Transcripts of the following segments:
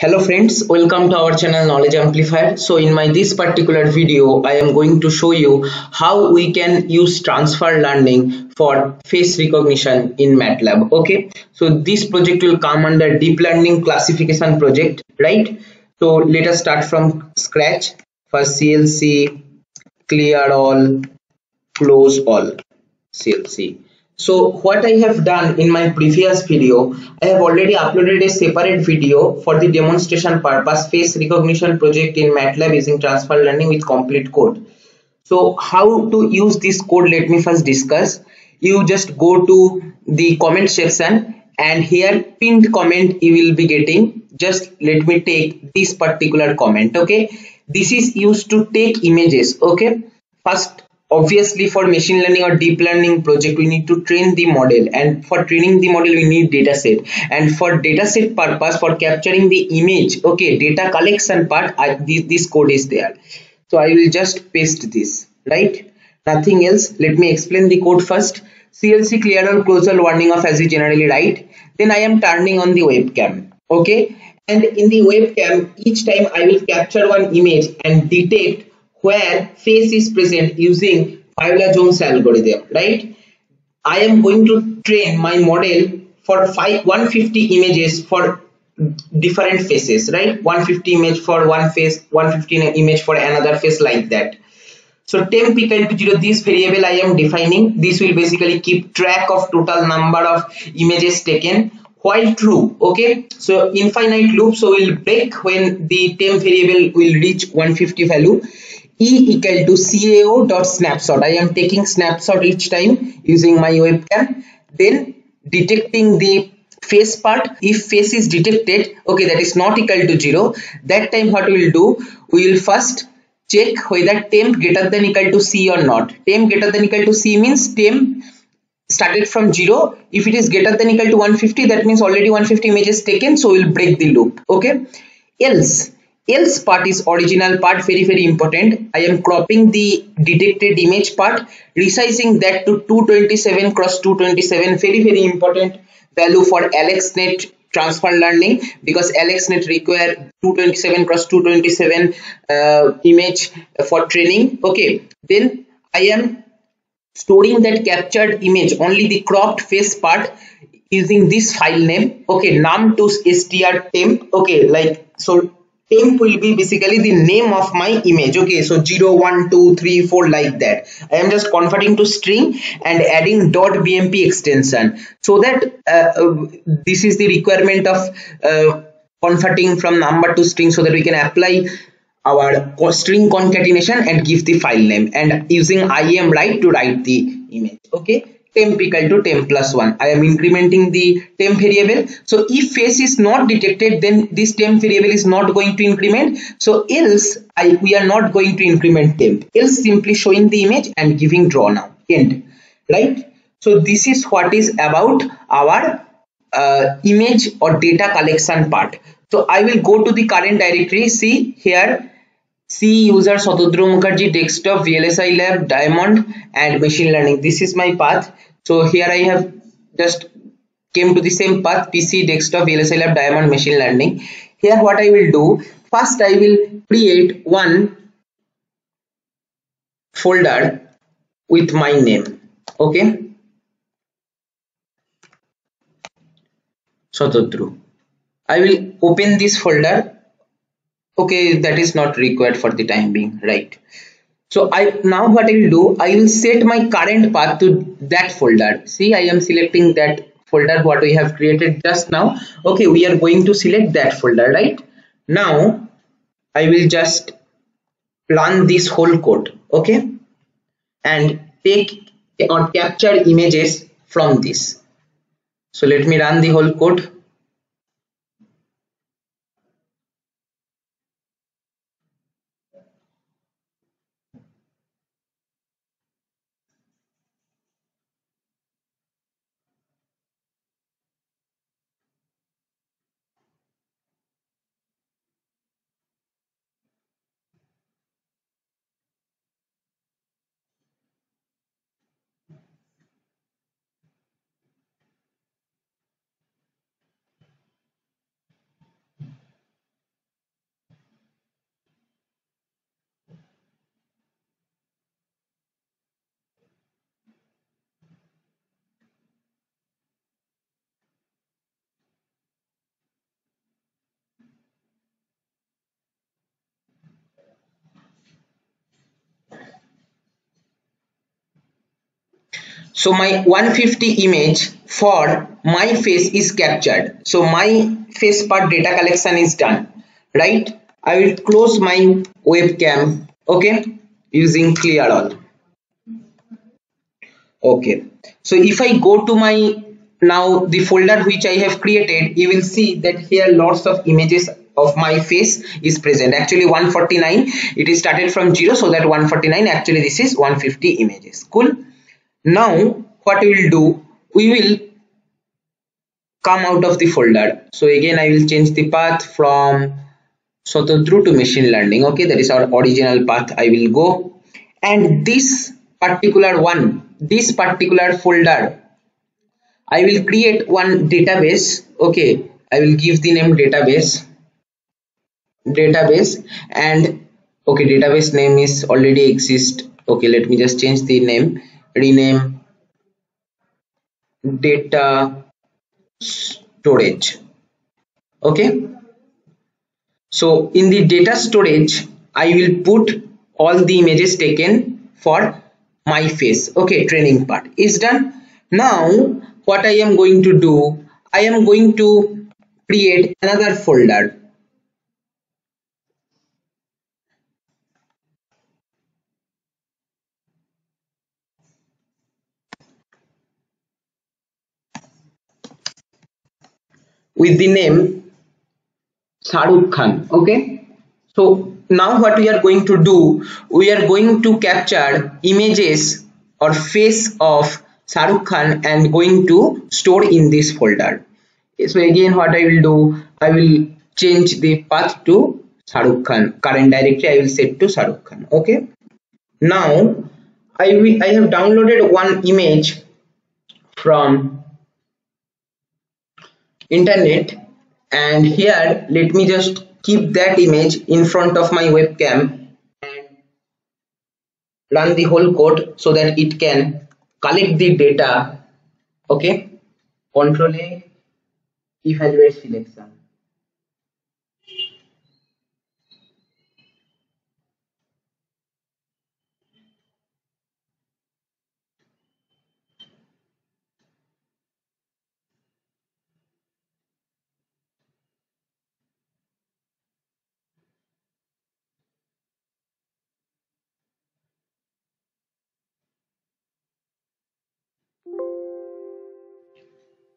Hello friends, welcome to our channel Knowledge Amplifier. So in my this particular video, I am going to show you how we can use transfer learning for face recognition in MATLAB. Okay, so this project will come under deep learning classification project, right? So let us start from scratch. First CLC, clear all, close all, CLC so what I have done in my previous video, I have already uploaded a separate video for the demonstration purpose face recognition project in MATLAB using transfer learning with complete code. So how to use this code let me first discuss. You just go to the comment section and here pinned comment you will be getting just let me take this particular comment okay this is used to take images okay first obviously for machine learning or deep learning project we need to train the model. And for training the model we need data set. And for data set purpose for capturing the image okay data collection part I, this, this code is there. So i will just paste this right? Nothing else. Let me explain the code first. Clc clear all close all warning off as generally write. Then i am turning on the webcam okay? And in the webcam each time i will capture one image and detect where face is present using Viola-Jones algorithm, right? I am going to train my model for five, 150 images for different faces, right? 150 image for one face, 150 image for another face like that. So temp equal to 0, this variable I am defining. This will basically keep track of total number of images taken while true okay so infinite loop so we'll break when the temp variable will reach 150 value e equal to cao dot snapshot. I am taking snapshot each time using my webcam. Then detecting the face part. If face is detected okay that is not equal to zero that time what we will do? We will first check whether temp greater than equal to c or not. Temp greater than equal to c means temp started from 0 if it is greater than equal to 150 that means already 150 images taken so we'll break the loop. Okay? Else else part is original part very very important. I am cropping the detected image part resizing that to 227 cross 227 very very important value for AlexNet transfer learning because AlexNet require 227 cross 227 uh, image for training. Okay then i am storing that captured image only the cropped face part using this file name. Okay num to str temp. Okay like so temp will be basically the name of my image okay? So 0 1 2 3 4 like that. I am just converting to string and adding dot bmp extension. So that uh, uh, this is the requirement of uh, converting from number to string so that we can apply our string concatenation and give the file name and using im write to write the image okay temp equal to temp plus 1 i am incrementing the temp variable. So if face is not detected then this temp variable is not going to increment. So else i we are not going to increment temp. Else simply showing the image and giving draw now. End. Right? So this is what is about our uh, image or data collection part. So i will go to the current directory. See here C user Satadru Mukherjee desktop VLSI lab diamond and machine learning. This is my path so here I have just came to the same path PC desktop VLSI lab diamond machine learning. Here what I will do first I will create one folder with my name okay? Satadru I will open this folder okay? That is not required for the time being right so I now what I will do, I will set my current path to that folder. See, I am selecting that folder what we have created just now. Okay, we are going to select that folder, right? Now I will just run this whole code, okay? And take or capture images from this. So let me run the whole code. So my 150 image for my face is captured. So my face part data collection is done right? I will close my webcam okay? Using clear all. Okay. So if i go to my now the folder which i have created you will see that here lots of images of my face is present. Actually 149 it is started from 0 so that 149 actually this is 150 images. Cool now what we will do we will come out of the folder. So again i will change the path from Satadru to machine learning. Okay that is our original path. I will go. And this particular one this particular folder I will create one database. Okay I will give the name database. Database. And okay database name is already exist. Okay let me just change the name rename data storage. Okay? So in the data storage I will put all the images taken for my face. Okay training part is done. Now what I am going to do I am going to create another folder with the name Shahrukh Khan okay so now what we are going to do we are going to capture images or face of Shahrukh Khan and going to store in this folder. So again what I will do, I will change the path to Shahrukh Khan. Current directory I will set to Shahrukh Khan. Okay. Now I, I have downloaded one image from internet. And here let me just keep that image in front of my webcam and run the whole code so that it can collect the data. Okay? Control a evaluate selection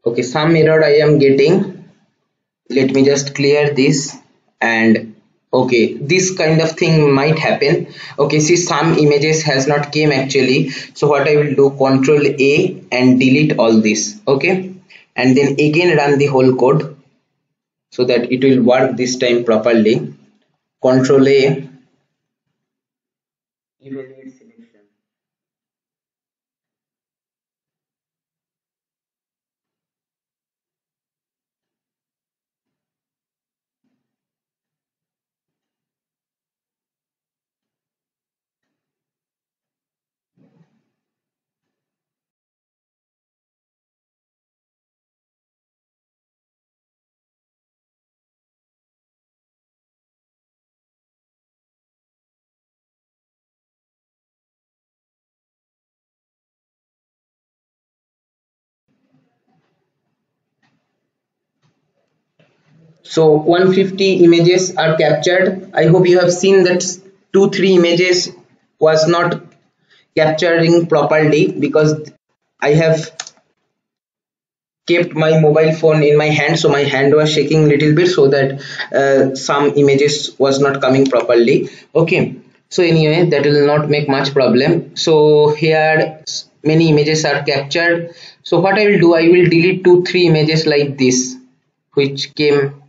okay some error I am getting. Let me just clear this and okay this kind of thing might happen. Okay see some images has not came actually. So what I will do control a and delete all this okay? And then again run the whole code so that it will work this time properly. Control a so 150 images are captured. I hope you have seen that two three images was not capturing properly because i have kept my mobile phone in my hand. So my hand was shaking little bit so that uh, some images was not coming properly. Okay. So anyway that will not make much problem. So here many images are captured. So what i will do i will delete two three images like this which came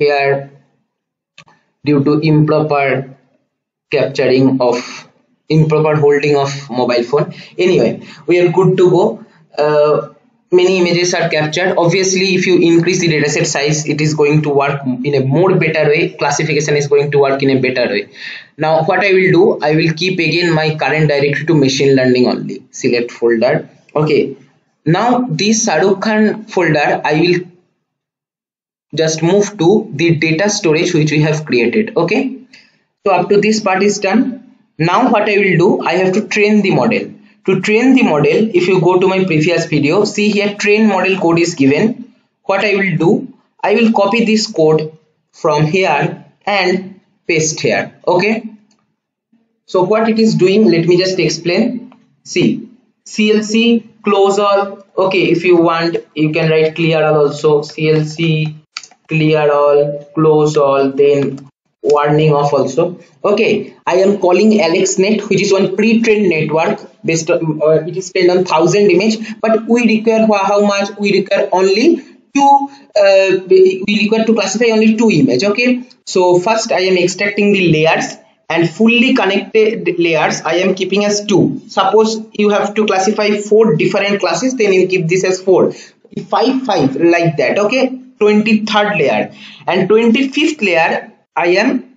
here due to improper capturing of improper holding of mobile phone. Anyway we are good to go. Uh, many images are captured. Obviously if you increase the dataset size it is going to work in a more better way. Classification is going to work in a better way. Now what i will do i will keep again my current directory to machine learning only. Select folder. Okay. Now this Shahrukh Khan folder I will just move to the data storage which we have created okay? So up to this part is done. Now what i will do i have to train the model. To train the model if you go to my previous video see here train model code is given. What I will do I will copy this code from here and paste here okay? So what it is doing let me just explain. See CLC close all. Okay if you want you can write clear all also. CLC clear all close all then warning off also. Okay i am calling alexnet which is one pre-trained network based on uh, it is trained on thousand image but we require how much? We require only two uh, we require to classify only two image okay? So first i am extracting the layers and fully connected layers i am keeping as two. Suppose you have to classify four different classes then you keep this as four. Five five like that okay 23rd layer. And 25th layer I am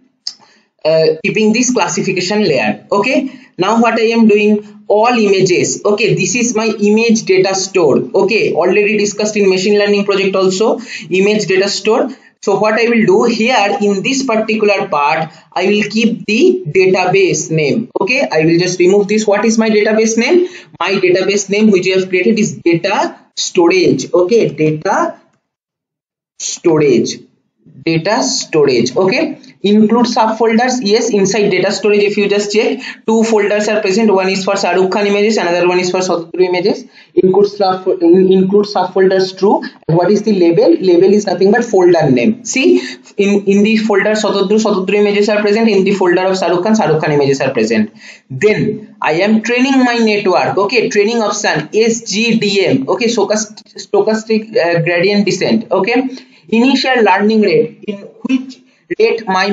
uh, keeping this classification layer. Okay? Now what I am doing? All images. Okay this is my image data store. Okay already discussed in machine learning project also image data store. So what I will do? Here in this particular part I will keep the database name. Okay? I will just remove this. What is my database name? My database name which I have created is data storage. Okay? Data storage data storage okay? Include subfolders yes inside data storage if you just check two folders are present one is for Shahrukh Khan images another one is for Satru images. Include sub include subfolders true and what is the label? Label is nothing but folder name. See in in the folder Satru Satru images are present in the folder of Shahrukh Khan Shahrukh Khan images are present. Then I am training my network okay? Training option SGDM okay? Stochastic uh, gradient descent okay initial learning rate in which rate my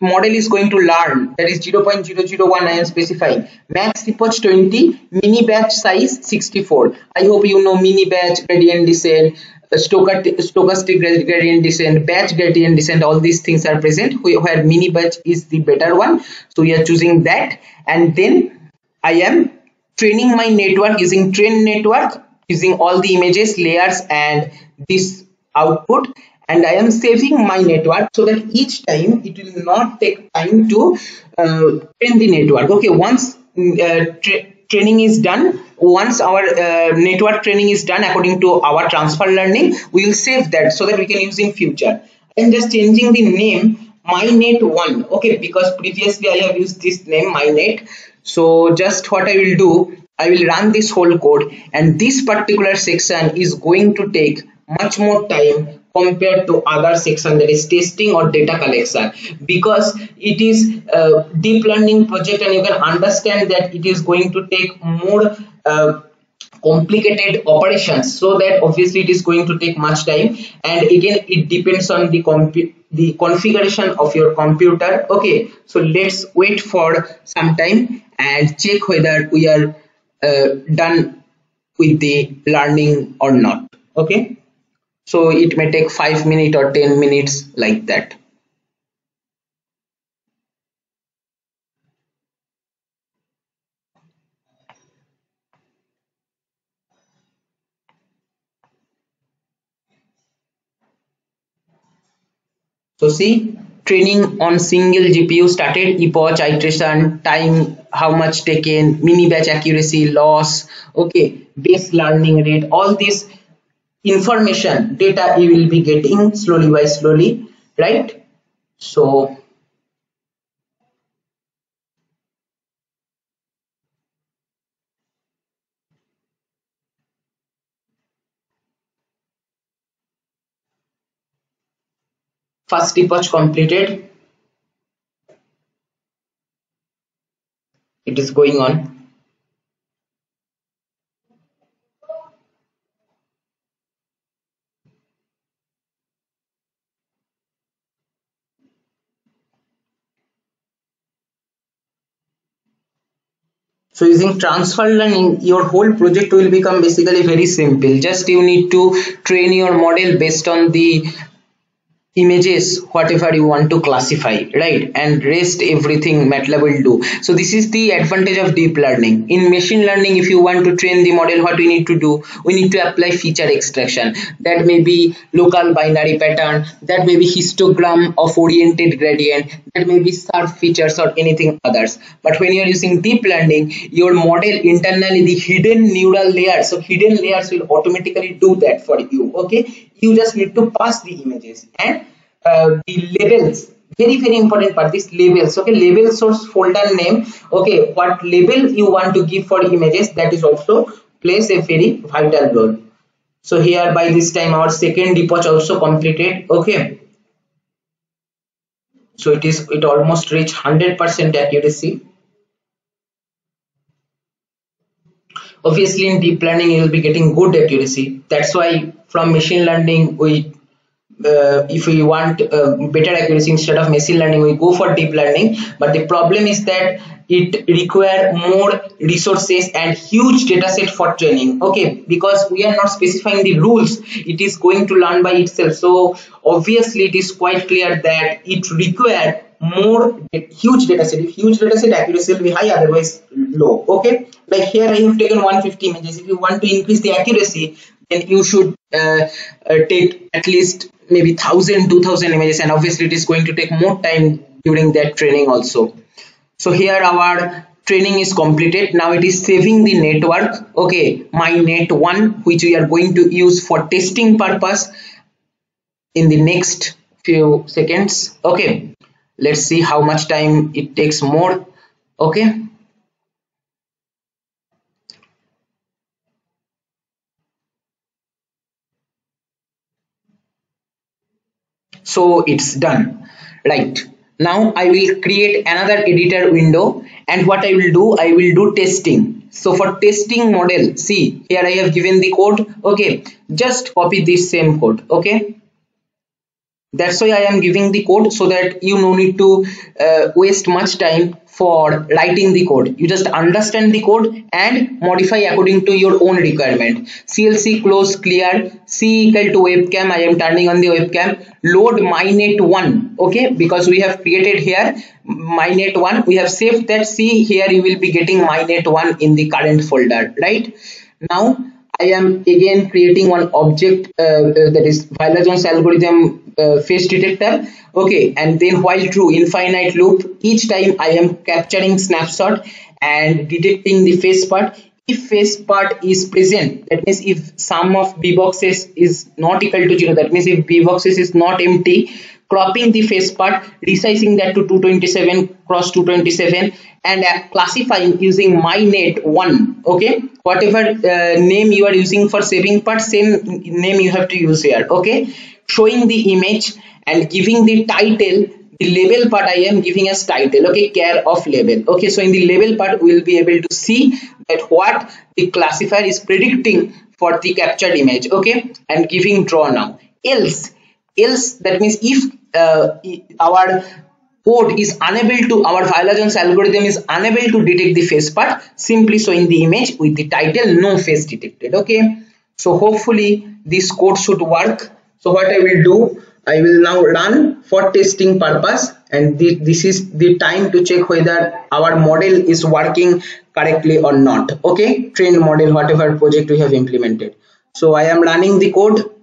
model is going to learn that is 0.001 I am specifying max epoch 20 mini batch size 64 I hope you know mini batch gradient descent uh, stochastic, stochastic gradient descent batch gradient descent all these things are present where mini batch is the better one. So we are choosing that. And then I am training my network using train network using all the images layers and this output and I am saving my network so that each time it will not take time to uh, train the network. Okay, once uh, tra training is done, once our uh, network training is done according to our transfer learning, we will save that so that we can use in future. I am just changing the name mynet1 okay because previously I have used this name mynet so just what I will do I will run this whole code and this particular section is going to take much more time compared to other section that is testing or data collection. Because it is a deep learning project and you can understand that it is going to take more uh, complicated operations. So that obviously it is going to take much time. And again it depends on the the configuration of your computer. Okay so let's wait for some time and check whether we are uh, done with the learning or not. Okay so it may take 5 minutes or 10 minutes like that. So see training on single GPU started. Epoch iteration time how much taken mini batch accuracy loss okay base learning rate all these information data you will be getting slowly by slowly right? So first epoch completed. It is going on so using transfer learning your whole project will become basically very simple. Just you need to train your model based on the images whatever you want to classify right? And rest everything MATLAB will do. So this is the advantage of deep learning. In machine learning if you want to train the model what we need to do? We need to apply feature extraction. That may be local binary pattern. That may be histogram of oriented gradient. That may be surf features or anything others. But when you are using deep learning your model internally the hidden neural layers so hidden layers will automatically do that for you okay you just need to pass the images and uh, the labels. Very very important part this labels okay? Label source folder name. Okay what label you want to give for images that is also plays a very vital role. So here by this time our second epoch also completed okay? So it is it almost reach 100 percent accuracy. Obviously in deep learning you will be getting good accuracy. That's why from machine learning we uh, if we want uh, better accuracy instead of machine learning we go for deep learning. But the problem is that it require more resources and huge data set for training. Okay because we are not specifying the rules. It is going to learn by itself. So obviously it is quite clear that it require more huge data set. If huge data set accuracy will be high otherwise low. Okay? Like here i have taken 150 images. If you want to increase the accuracy then you should uh, uh, take at least maybe 1000 2000 images. And obviously it is going to take more time during that training also. So here our training is completed. Now it is saving the network. Okay my net one which we are going to use for testing purpose in the next few seconds. Okay let's see how much time it takes more. Okay so it's done. Right. Now I will create another editor window and what I will do I will do testing. So for testing model see here I have given the code. Okay. Just copy this same code. Okay. That's why I am giving the code so that you no need to uh, waste much time for writing the code. You just understand the code and modify according to your own requirement. Clc close clear. C equal to webcam. I am turning on the webcam. Load mynet1 okay? Because we have created here mynet1 we have saved that. C here you will be getting mynet1 in the current folder right? Now I am again creating one object uh, uh, that is Viola-Jones algorithm uh, face detector. Okay and then while true infinite loop each time I am capturing snapshot and detecting the face part. If face part is present that means if sum of b boxes is not equal to 0 that means if b boxes is not empty cropping the face part resizing that to 227 cross 227 and uh, classifying using mynet1 okay? Whatever uh, name you are using for saving part same name you have to use here okay? Showing the image and giving the title the label part I am giving as title okay? Care of label okay? So in the label part we will be able to see that what the classifier is predicting for the captured image okay? And giving draw now. Else else that means if uh, our code is unable to our Viola-Jones algorithm is unable to detect the face part simply showing the image with the title no face detected okay? So hopefully this code should work. So what I will do I will now run for testing purpose and the, this is the time to check whether our model is working correctly or not okay? Trained model whatever project we have implemented. So I am running the code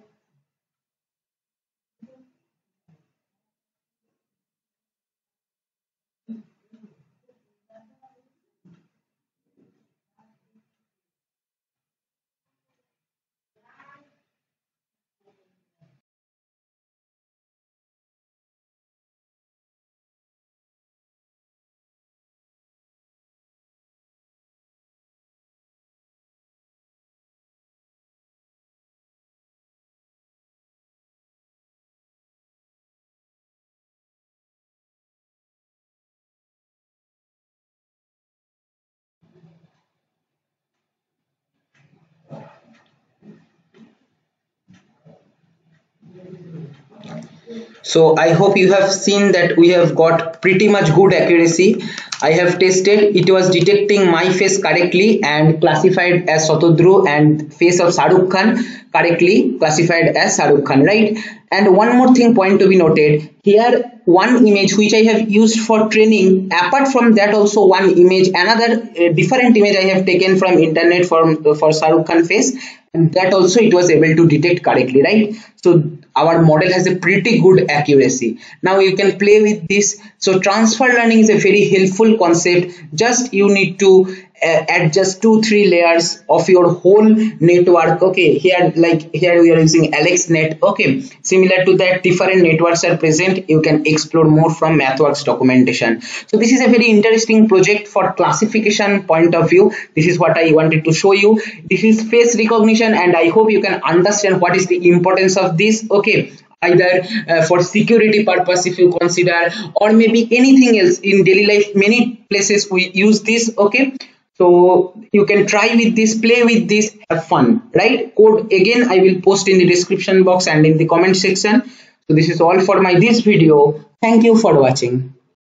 so i hope you have seen that we have got pretty much good accuracy. I have tested. It was detecting my face correctly and classified as Satadru and face of Shahrukh Khan correctly classified as Shahrukh Khan, right? And one more thing point to be noted here one image which I have used for training apart from that also one image another uh, different image I have taken from internet from for Shahrukh Khan face and that also it was able to detect correctly right? So our model has a pretty good accuracy. Now you can play with this. So transfer learning is a very helpful concept. Just you need to uh, adjust two three layers of your whole network okay? Here like here we are using AlexNet okay? Similar to that different networks are present. You can explore more from MathWorks documentation. So this is a very interesting project for classification point of view. This is what I wanted to show you. This is face recognition and I hope you can understand what is the importance of this okay? Either uh, for security purpose if you consider or maybe anything else. In daily life many places we use this okay so you can try with this play with this have fun right? Code again i will post in the description box and in the comment section. So this is all for my this video. Thank you for watching